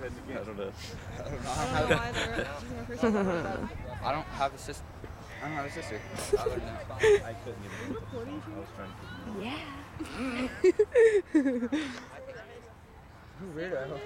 I don't know. I don't know. I don't know either. This is my first time that. I don't have a sister. I don't have a sister. I couldn't get. I was trying to. Yeah. Weirdo.